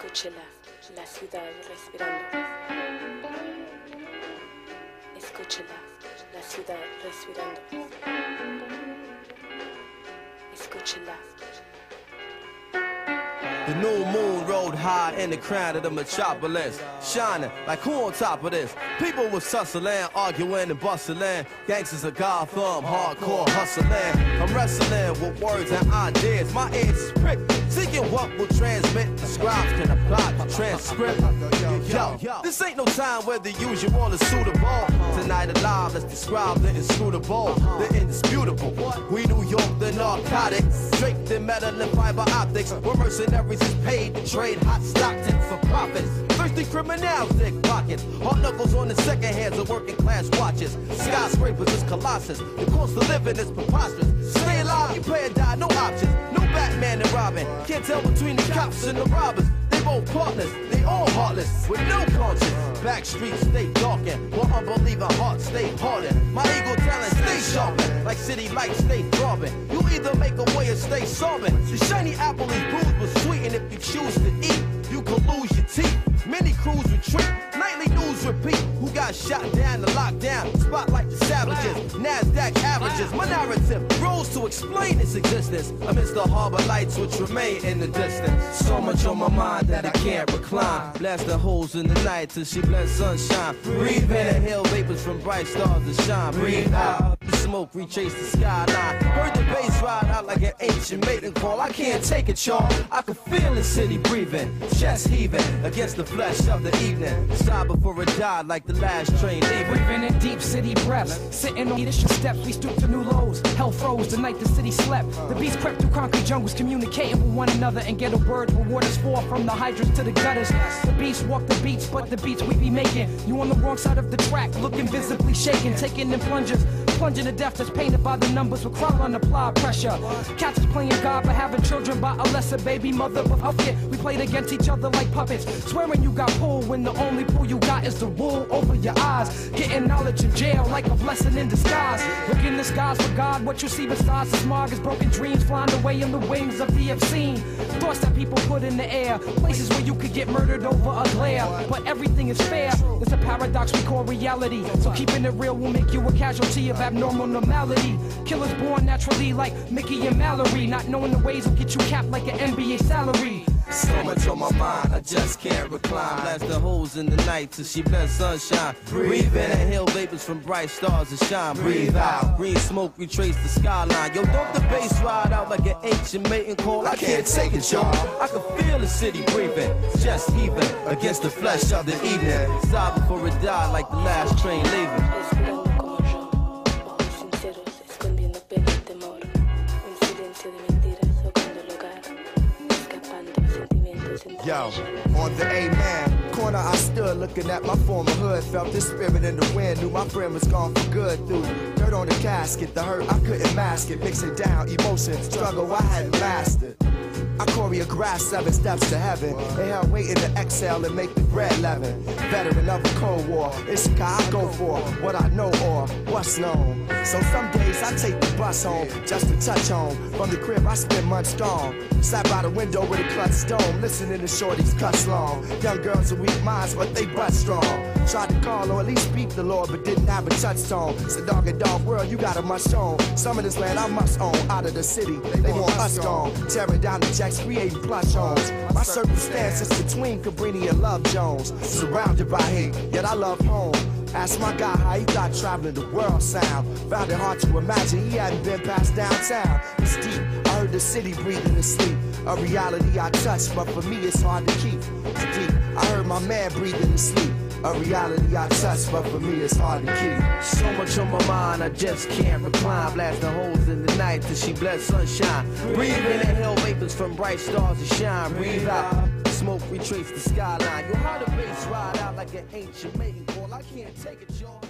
Escúchela, la ciudad respirando. Escúchela, la ciudad respirando. Escúchela. The new moon rode high in the crown of the metropolis, shining like who on top of this? People was hustling, arguing and bustling. Gangsters of Gotham, hardcore hustling. I'm wrestling with words and ideas. My ears pricked, seeking what will transmit. The scribes can apply the transcript. Yo, this ain't no time where the usual is suitable. Tonight alive, let's describe the inscrutable, the indisputable. We New York, the narcotics, draped in metal and fiber optics. We're mercenaries is paid to trade hot Stockton for profits. Thirsty criminals, thick pockets. Hard knuckles on the second hands of working class watches. Skyscrapers is colossus. The cost of living is preposterous. Stay alive, you pay or die, no options. No Batman and Robin. Can't tell between the cops and the robbers. They both with no conscience. Back streets stay darkened, while unbelieving hearts stay hardened. My ego talent stay sharpened, like city lights stay throbbing. You either make a way or stay sobbing. The shiny apple is bruised but sweet, and if you choose to eat, you can lose your teeth. Many crews retreat, got shot down the lockdown. Spotlight the savages, NASDAQ averages. My narrative grows to explain its existence amidst the harbor lights which remain in the distance. So much on my mind that I can't recline. Blast the holes in the night till she bless sunshine. Breathe in, inhale vapors from bright stars to shine. Breathe out, the smoke retrace the skyline. Heard the bass ride out like an ancient mating call. I can't take it, y'all. I can feel the city breathing, chest heaving against the flesh of the evening. Sigh before it died like the last train leaving. Breathing in deep city breaths, sitting on leadership steps, we stoop to new lows. Hell froze the night the city slept. The beast crept through concrete jungles, communicating with one another and get a word. Reward us fall from the hydrants to the gutters. The beast walk the beats, but the beats we be making. You on the wrong side of the track, looking visibly shaken, taking in plungers. Plunging to death that's painted by the numbers with crowd on apply pressure. Cats is playing God but having children by a lesser baby mother. But up it, we played against each other like puppets. Swearing you got pulled when the only pull you got is the wool over your eyes. Getting knowledge in jail like a blessing in disguise. Look in the skies for God, what you see besides the smog is broken dreams flying away in the wings of the obscene. Thoughts that people put in the air, places where you could get murdered over a glare. But everything is fair, it's a paradox we call reality. So keeping it real will make you a casualty of abnormal normality. Killers born naturally like Mickey and Mallory. Not knowing the ways will get you capped like an NBA salary. So much on my mind, I just can't recline. Blast the holes in the night till she bless sunshine. Breathe in, inhale vapors from bright stars that shine. Breathe out, green smoke retrace the skyline. Yo, don't the bass ride out like an ancient mating call? I can't take it, y'all. I can feel the city breathing, just heaving against the flesh of the evening. Sigh before it die like the last train leaving. Yo, on the A-man corner, I stood looking at my former hood. Felt the spirit in the wind, knew my friend was gone for good. Through dirt on the casket, the hurt I couldn't mask it. Mixing down emotion, struggle I hadn't mastered. I choreographed seven steps to heaven. Inhale, waiting to exhale and make the bread leaven. Veteran of the Cold War, it's the guy I go for what I know or what's known. So some days I take the bus home just to touch home. From the crib, I spend months gone. Sat by the window with a clutch stone, listening to shorties cuss long. Young girls with weak minds, but they butt strong. Tried to call or at least speak the Lord, but didn't have a touchstone. It's a dog and dog world, you got a must own. Some of this land I must own. Out of the city, they they want us gone. Tearing down the jacks, creating plush homes. My circumstances between Cabrini and Love Jones. Surrounded by hate, yet I love home. Ask my guy how he got traveling the world sound. Found it hard to imagine he hadn't been past downtown. It's deep. I heard the city breathing in sleep. A reality I touch, but for me it's hard to keep. It's deep. I heard my man breathing in sleep. A reality I touch, but for me it's hard to keep. So much on my mind, I just can't recline. Blast the holes in the night till she bless sunshine. Breathe in, the hell vapors from bright stars that shine. Breathe out, smoke retrace the skyline. Yo, how the bass ride out like an ancient mating call. I can't take it, y'all.